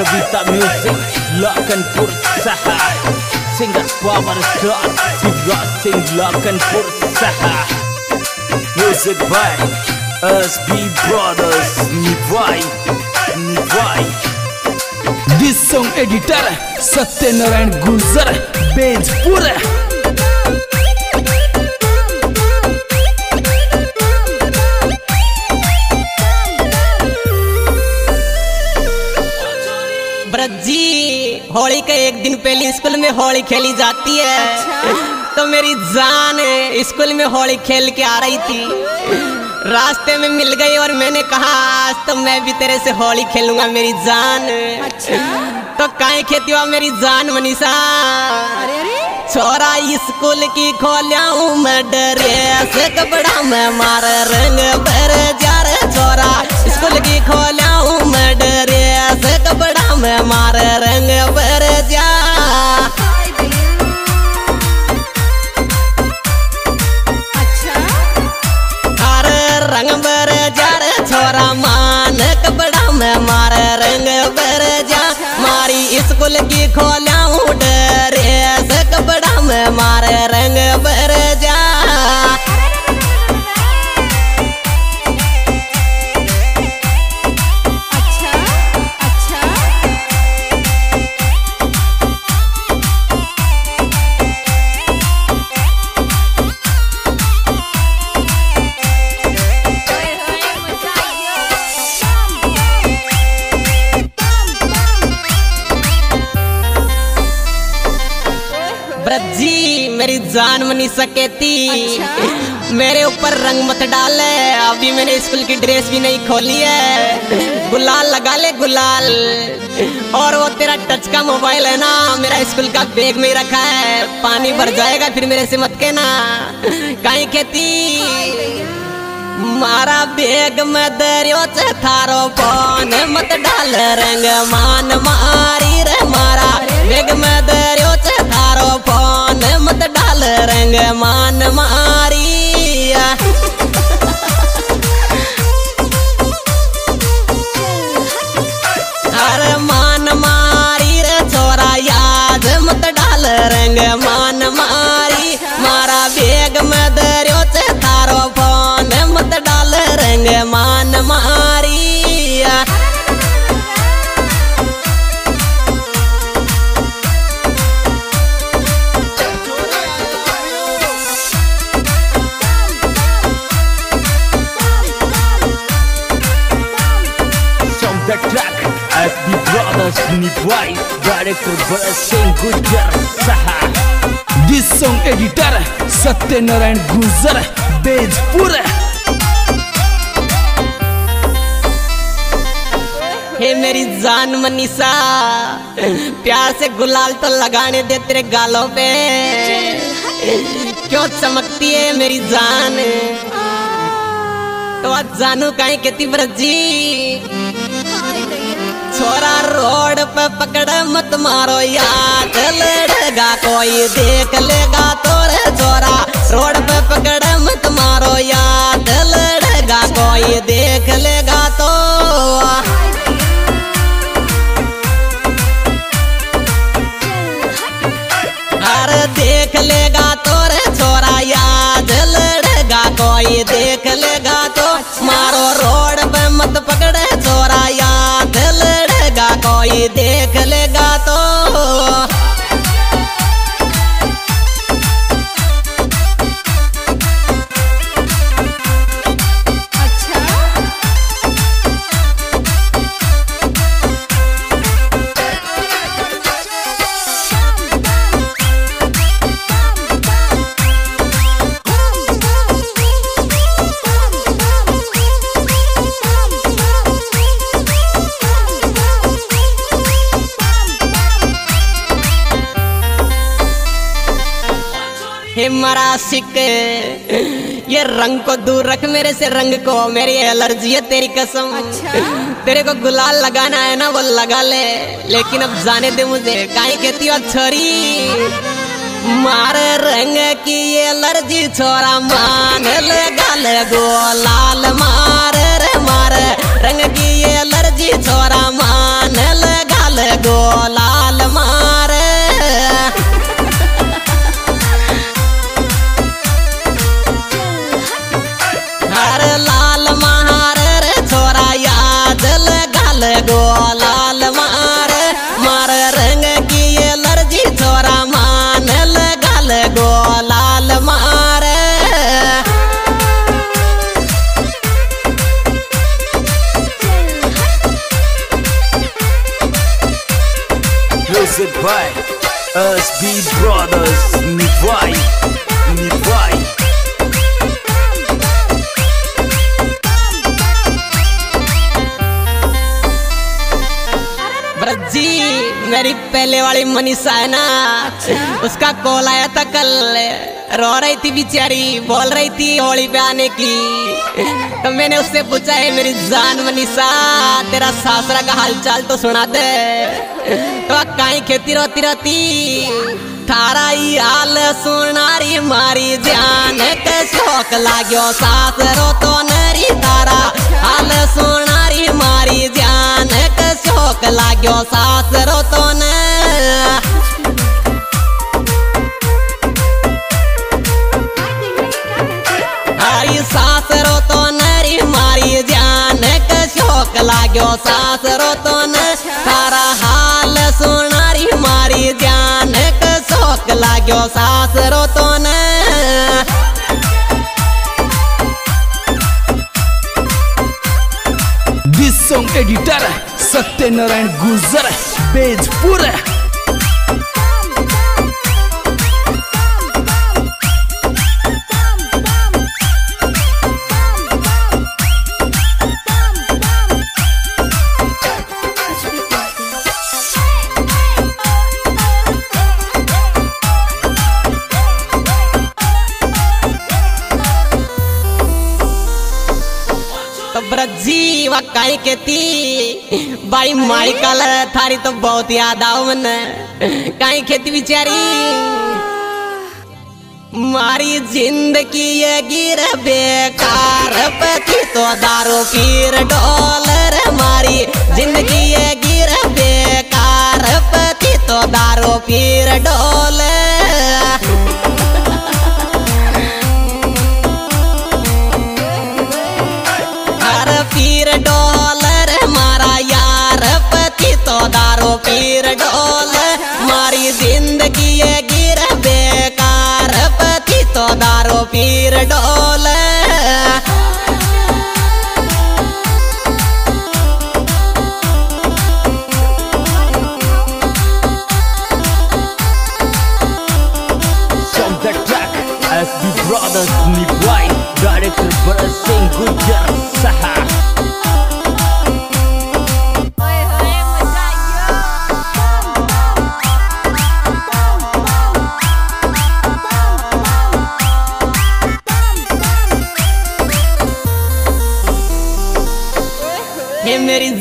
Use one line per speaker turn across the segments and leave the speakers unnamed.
Kavita Music Lock Pursaha Singa Power Star Siva Singh Lock Pursaha Music by SB Brothers Nibai,
nibai. This song editor Satyanarayan Gulzar
Benjpur Holi के एक दिन पहले school में होली खेली जाती है। अच्छा। तो मेरी जान स्कूल में होली खेल के आ रही थी। रास्ते में मिल गई और मैंने कहा आज तो मैं भी तेरे से होली खेलूँगा मेरी जान। अच्छा। तो काहे खेती हुआ मेरी जान मनीषा? छोरा स्कूल की खोलिया मैं डरे से कपड़ा में मार रंग भर जा रे। छोरा स्कूल की खोलिया मैं डरे से कपड़ा में मार रंग भर ब्रजी मेरी जान मनी सके थी मेरे ऊपर रंग मत डाले अभी मैंने स्कूल की ड्रेस भी नहीं खोली है। गुलाल लगा ले गुलाल और वो तेरा टच का मोबाइल है ना मेरा स्कूल का बैग में रखा है। पानी भर जाएगा फिर मेरे से मत कहना। कहीं खेती मारा बेग में दरियो से थारो फ़ोन मत डाल रंग मान मारी रे मारा बेग में दरियो फ़ोन मत डाल रंग मान मारी
the track SB Brothers निभाई डायरेक्टर भरत सिंह गुजर सहा
this song editor Satyanarayan Gurjar Bejpur
हे मेरी जान मनीषा, प्यार से गुलाल तो लगाने दे तेरे गालों पे। क्यों चमकती है मेरी जान? तो आज जानू काहे कहती ब्रजी छोरा रोड पे पकड़ मत मारो याद। लड़ेगा कोई, देख लेगा तोरे छोरा रोड पे पकड़ मत मारो याद। लड़ेगा कोई, देख लेगा मरा सिक ये रंग को दूर रख मेरे से रंग को। मेरी एलर्जी है तेरी कसम।
अच्छा।
तेरे को गुलाल लगाना है ना वो लगा ले। लेकिन अब जाने दे मुझे काहे कहती हो छोरी? मार रंग की एलर्जी छोरा मान लगा ले एलर्जी छोरा मान। मनीषा है ना उसका कॉल आया था कल। रो रही थी बेचारी, बोल रही थी, होली पे आने की। तो मैंने उससे पूछा, है मेरी जान मनीषा, तेरा सासरा का हालचाल तो सुना दे। तो कहीं खेती रोती रोती थारा ही हाल सुनारी मारी जान, के शौक लाग्यो सासरो तो नरी तारा। हाल सुनारी मारी जान के शौक लाग्यो सासरो तो न सासरो तो नरी मारी जान के शौक लाग्यो सासरो तो न तारा हाल सुनारी मारी जान के शौक लाग्यो सासरो
एडिटर सत्यनारायण गुजर बेजपुर।
तो। खेती बड़ी मारी कल थारी तो बहुत याद आओ मन काई खेती बिचारी। मारी ज़िंदगी ये गिर बेकार। पति तो दारू पीर डॉलर मारी। ज़िंदगी ये गिर बेकार। पति तो दारू पीर डॉलर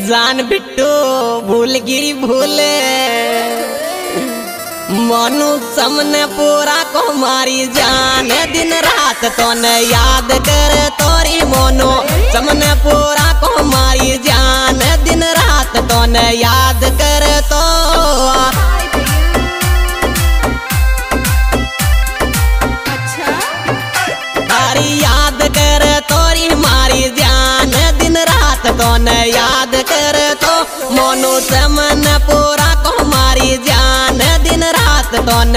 जान बिट्टू भूल गिरी भूले। मनु सामने पूरा कुमारी जान। दिन रात तो न याद कर तोरी मोनो, सामने पूरा को मारी जान। दिन रात तो न याद तो से मन पूरा को मारी जान। दिन रात तो न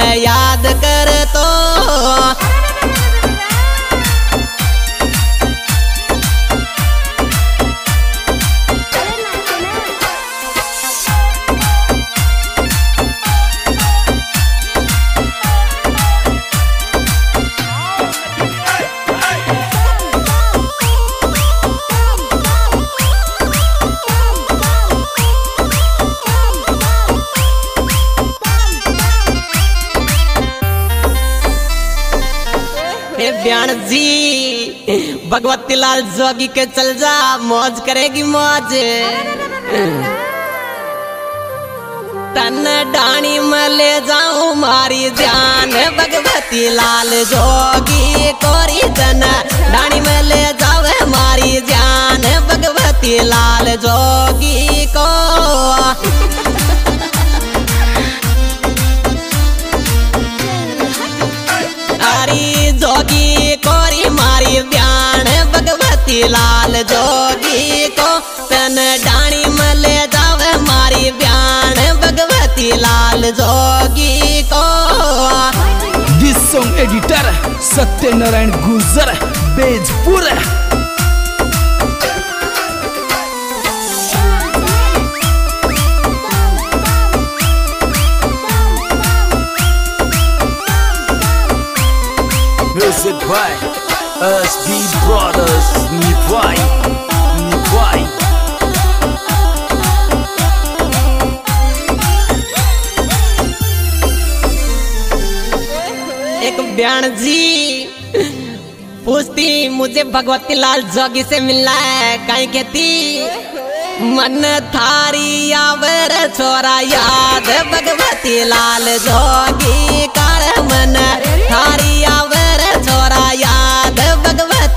भगवती लाल जोगी के चल जा, मौज करेगी मौज। तन डाणी में ले जाऊँ मारी जान भगवती लाल जोगी कोरी तन डाणी में ले जावे मारी जान भगवती लाल जोगी को। हरी जोगी भगवती लाल जोगी को तन डाणी मले जावे मारी ब्याण। भगवती लाल जोगी को।
दिस सॉन्ग एडिटर सत्यनारायण गुजर Bejpur.
Music by us, B
Brothers. एक जी पूछती, मुझे भगवती लाल जोगी से मिलना है, कहीं कहती, मन थारी आवर छोरा याद, भगवती लाल जोगी कर मन थारी आवर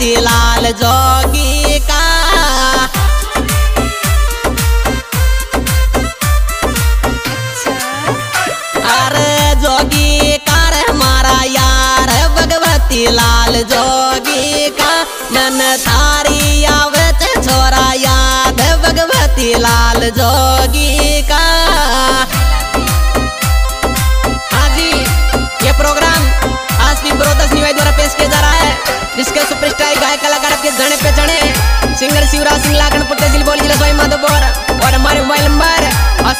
भगवती लाल जोगी का। अरे जोगी कर मारा यार भगवती लाल जोगी।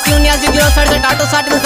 क्यों नहीं आज गिरो से टाटो साट में